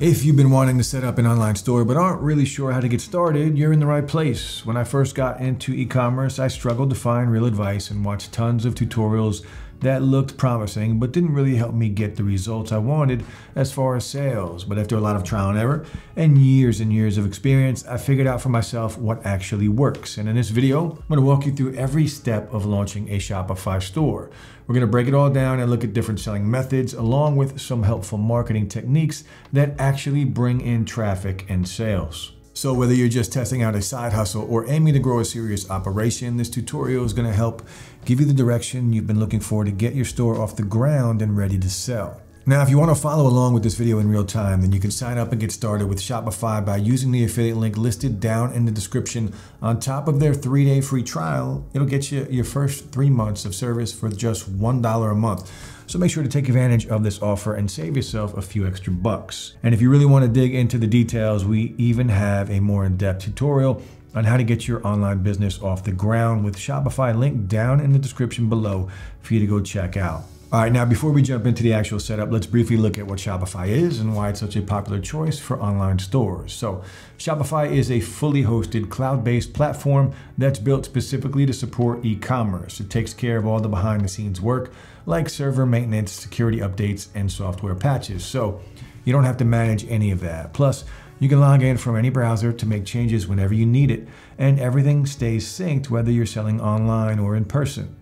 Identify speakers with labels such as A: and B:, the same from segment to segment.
A: If you've been wanting to set up an online store but aren't really sure how to get started, you're in the right place. When I first got into e-commerce, I struggled to find real advice and watched tons of tutorials that looked promising but didn't really help me get the results I wanted as far as sales. But after a lot of trial and error and years and years of experience, I figured out for myself what actually works. And in this video, I'm gonna walk you through every step of launching a Shopify store. We're gonna break it all down and look at different selling methods along with some helpful marketing techniques that actually bring in traffic and sales. So whether you're just testing out a side hustle or aiming to grow a serious operation, this tutorial is gonna help give you the direction you've been looking for to get your store off the ground and ready to sell. Now, if you want to follow along with this video in real time, then you can sign up and get started with Shopify by using the affiliate link listed down in the description. On top of their three-day free trial, it'll get you your first three months of service for just $1 a month. So make sure to take advantage of this offer and save yourself a few extra bucks. And if you really want to dig into the details, we even have a more in-depth tutorial on how to get your online business off the ground with Shopify link down in the description below for you to go check out. All right, now before we jump into the actual setup, let's briefly look at what Shopify is and why it's such a popular choice for online stores. So Shopify is a fully hosted cloud-based platform that's built specifically to support e-commerce. It takes care of all the behind the scenes work like server maintenance, security updates, and software patches. So you don't have to manage any of that. Plus, you can log in from any browser to make changes whenever you need it, and everything stays synced whether you're selling online or in person.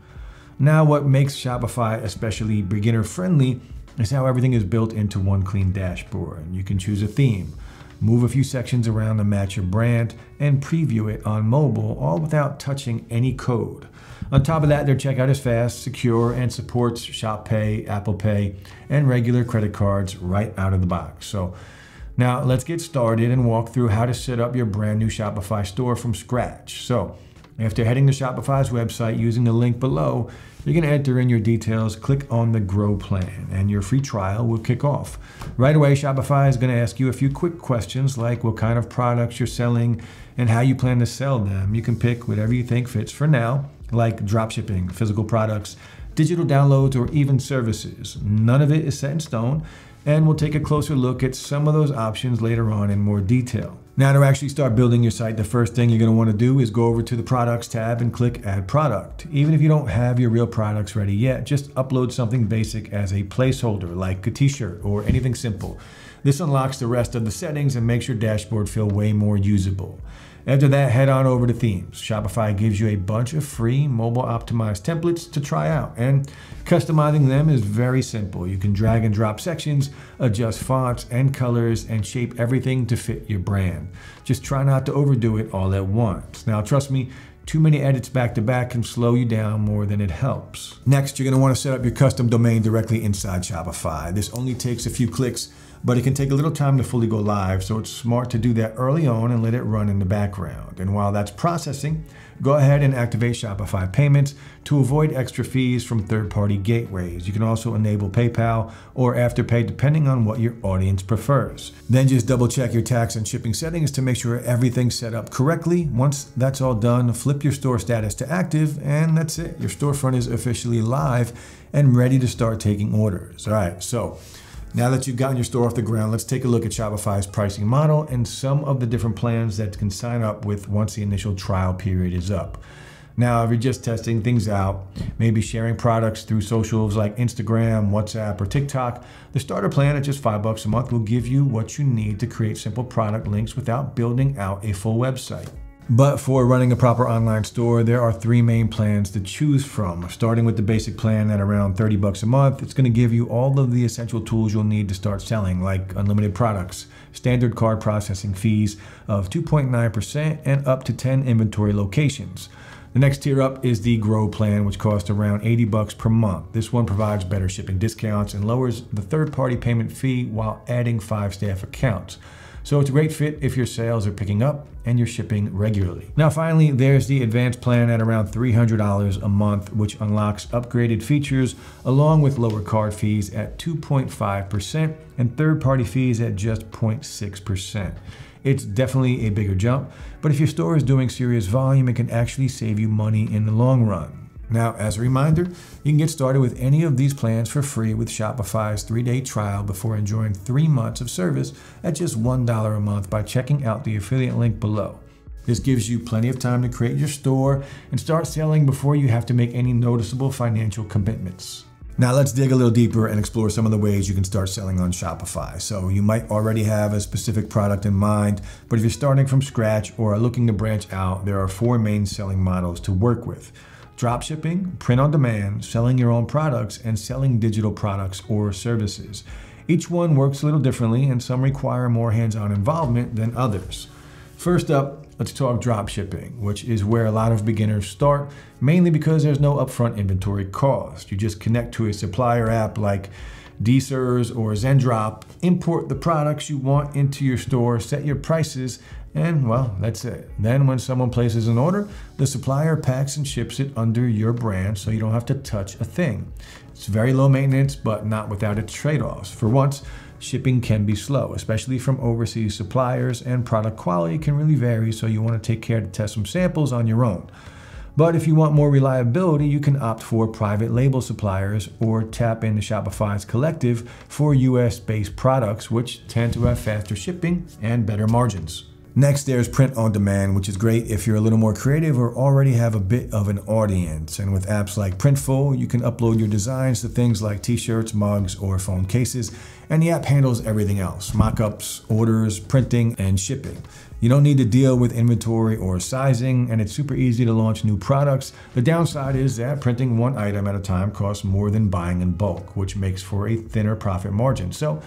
A: Now, what makes Shopify especially beginner friendly is how everything is built into one clean dashboard. You can choose a theme, move a few sections around to match your brand, and preview it on mobile, all without touching any code. On top of that, their checkout is fast, secure, and supports Shop Pay, Apple Pay, and regular credit cards right out of the box. So now let's get started and walk through how to set up your brand new Shopify store from scratch. So after heading to Shopify's website using the link below, you can enter in your details, click on the Grow plan, and your free trial will kick off. Right away, Shopify is going to ask you a few quick questions like what kind of products you're selling and how you plan to sell them. You can pick whatever you think fits for now like dropshipping, physical products, digital downloads, or even services. None of it is set in stone, and we'll take a closer look at some of those options later on in more detail. Now to actually start building your site, the first thing you're gonna to want to do is go over to the products tab and click add product. Even if you don't have your real products ready yet, just upload something basic as a placeholder like a t-shirt or anything simple. This unlocks the rest of the settings and makes your dashboard feel way more usable. After that, head on over to themes. Shopify gives you a bunch of free mobile optimized templates to try out, and customizing them is very simple. You can drag and drop sections, adjust fonts and colors, and shape everything to fit your brand. Just try not to overdo it all at once. Now, trust me, too many edits back to back can slow you down more than it helps. Next, you're gonna to want to set up your custom domain directly inside Shopify. This only takes a few clicks, but it can take a little time to fully go live, so it's smart to do that early on and let it run in the background. And while that's processing, go ahead and activate Shopify payments to avoid extra fees from third-party gateways. You can also enable PayPal or Afterpay depending on what your audience prefers. Then just double check your tax and shipping settings to make sure everything's set up correctly. Once that's all done, flip your store status to active and that's it. Your storefront is officially live and ready to start taking orders. All right, so now that you've gotten your store off the ground, let's take a look at Shopify's pricing model and some of the different plans that can sign up with once the initial trial period is up. Now, if you're just testing things out, maybe sharing products through socials like Instagram, WhatsApp, or TikTok, the starter plan at just five bucks a month will give you what you need to create simple product links without building out a full website. But for running a proper online store, there are three main plans to choose from. Starting with the basic plan at around 30 bucks a month, it's gonna give you all of the essential tools you'll need to start selling, like unlimited products, standard card processing fees of 2.9%, and up to 10 inventory locations. The next tier up is the Grow plan, which costs around 80 bucks per month. This one provides better shipping discounts and lowers the third-party payment fee while adding five staff accounts. So it's a great fit if your sales are picking up and you're shipping regularly. Now finally, there's the advanced plan at around $300 a month, which unlocks upgraded features along with lower card fees at 2.5% and third-party fees at just 0.6%. It's definitely a bigger jump, but if your store is doing serious volume, it can actually save you money in the long run. Now, as a reminder, you can get started with any of these plans for free with Shopify's three day trial before enjoying three months of service at just $1 a month by checking out the affiliate link below. This gives you plenty of time to create your store and start selling before you have to make any noticeable financial commitments. Now let's dig a little deeper and explore some of the ways you can start selling on Shopify. So you might already have a specific product in mind, but if you're starting from scratch or are looking to branch out, there are four main selling models to work with. Dropshipping, print on demand, selling your own products, and selling digital products or services. Each one works a little differently and some require more hands-on involvement than others. First up, let's talk drop shipping, which is where a lot of beginners start, mainly because there's no upfront inventory cost. You just connect to a supplier app like DSers or Zendrop, import the products you want into your store, set your prices, and well, that's it. Then when someone places an order, the supplier packs and ships it under your brand so you don't have to touch a thing. It's very low maintenance, but not without its trade-offs. For once, shipping can be slow, especially from overseas suppliers, and product quality can really vary, so you want to take care to test some samples on your own. But if you want more reliability, you can opt for private label suppliers or tap into Shopify's collective for US based products, which tend to have faster shipping and better margins. Next, there's print on demand, which is great if you're a little more creative or already have a bit of an audience. And with apps like Printful, you can upload your designs to things like t shirts, mugs, or phone cases. And the app handles everything else mockups, orders, printing, and shipping. You don't need to deal with inventory or sizing, and it's super easy to launch new products. The downside is that printing one item at a time costs more than buying in bulk, which makes for a thinner profit margin. So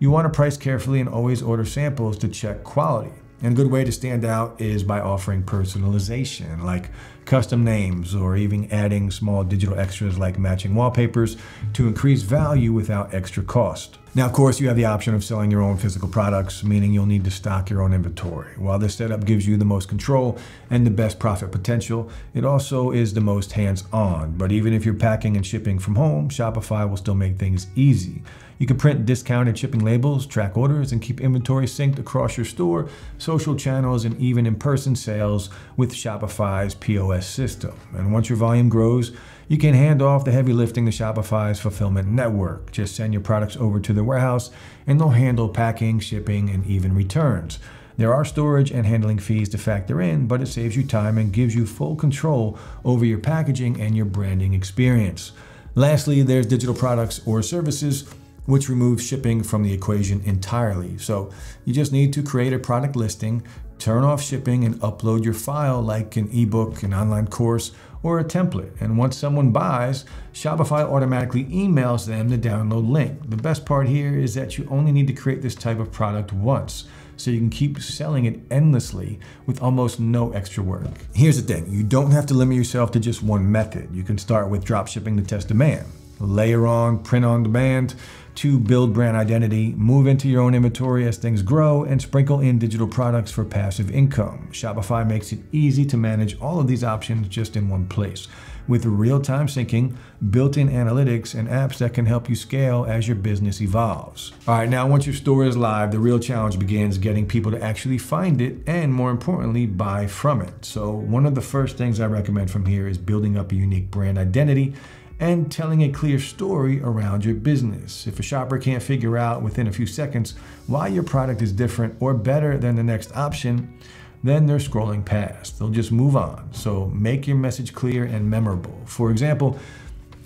A: you want to price carefully and always order samples to check quality. And a good way to stand out is by offering personalization, like custom names or even adding small digital extras like matching wallpapers to increase value without extra cost. Now, of course, you have the option of selling your own physical products, meaning you'll need to stock your own inventory. While this setup gives you the most control and the best profit potential, it also is the most hands on. But even if you're packing and shipping from home, Shopify will still make things easy. You can print discounted shipping labels, track orders, and keep inventory synced across your store, social channels, and even in person sales with Shopify's POS system. And once your volume grows, you can hand off the heavy lifting to Shopify's fulfillment network. Just send your products over to the warehouse and they'll handle packing, shipping, and even returns. There are storage and handling fees to factor in, but it saves you time and gives you full control over your packaging and your branding experience. Lastly, there's digital products or services which removes shipping from the equation entirely. So you just need to create a product listing, turn off shipping, and upload your file like an ebook, an online course, or a template. And once someone buys, Shopify automatically emails them the download link. The best part here is that you only need to create this type of product once. So you can keep selling it endlessly with almost no extra work. Here's the thing, you don't have to limit yourself to just one method. You can start with dropshipping to test demand, layer on print on demand, to build brand identity, move into your own inventory as things grow, and sprinkle in digital products for passive income. Shopify makes it easy to manage all of these options just in one place with real-time syncing, built-in analytics, and apps that can help you scale as your business evolves. All right, now once your store is live, the real challenge begins getting people to actually find it and more importantly, buy from it. So one of the first things I recommend from here is building up a unique brand identity and telling a clear story around your business. If a shopper can't figure out within a few seconds why your product is different or better than the next option, then they're scrolling past. They'll just move on. So make your message clear and memorable. For example,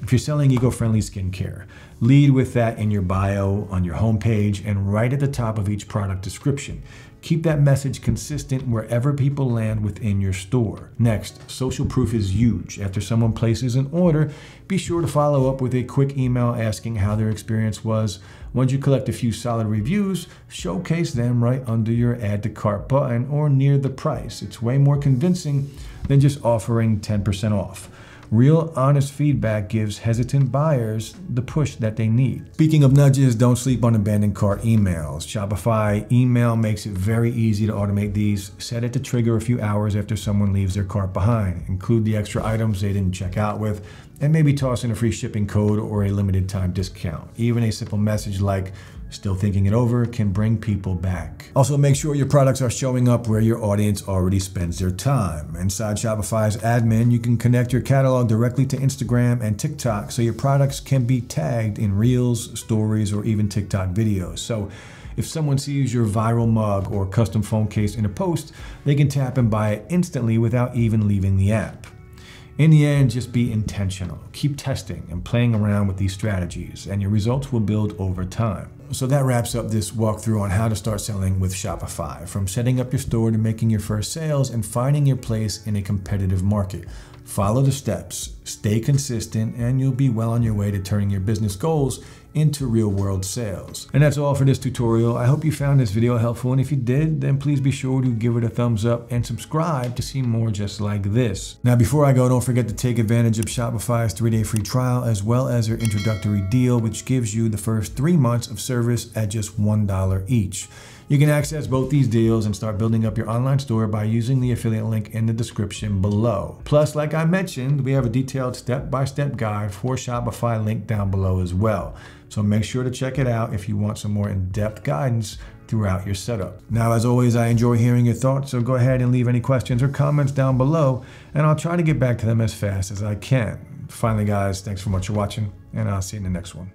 A: if you're selling eco-friendly skincare, lead with that in your bio, on your homepage, and right at the top of each product description. Keep that message consistent wherever people land within your store. Next, social proof is huge. After someone places an order, be sure to follow up with a quick email asking how their experience was. Once you collect a few solid reviews, showcase them right under your add to cart button or near the price. It's way more convincing than just offering 10% off. Real honest feedback gives hesitant buyers the push that they need. Speaking of nudges, don't sleep on abandoned cart emails. Shopify email makes it very easy to automate these. Set it to trigger a few hours after someone leaves their cart behind. Include the extra items they didn't check out with, and maybe toss in a free shipping code or a limited time discount. Even a simple message like still thinking it over can bring people back. Also, make sure your products are showing up where your audience already spends their time. Inside Shopify's admin, you can connect your catalog directly to Instagram and TikTok so your products can be tagged in Reels, Stories, or even TikTok videos. So, if someone sees your viral mug or custom phone case in a post, they can tap and buy it instantly without even leaving the app. In the end, just be intentional. Keep testing and playing around with these strategies, and your results will build over time. So that wraps up this walkthrough on how to start selling with Shopify, from setting up your store to making your first sales and finding your place in a competitive market. Follow the steps, stay consistent, and you'll be well on your way to turning your business goals into real world sales. And that's all for this tutorial. I hope you found this video helpful and if you did, then please be sure to give it a thumbs up and subscribe to see more just like this. Now before I go, don't forget to take advantage of Shopify's 3-day free trial as well as their introductory deal which gives you the first 3 months of service at just $1 each. You can access both these deals and start building up your online store by using the affiliate link in the description below. Plus, like I mentioned, we have a detailed step-by-step -step guide for Shopify link down below as well. So make sure to check it out if you want some more in-depth guidance throughout your setup. Now, as always, I enjoy hearing your thoughts, so go ahead and leave any questions or comments down below, and I'll try to get back to them as fast as I can. Finally, guys, thanks so much for watching, and I'll see you in the next one.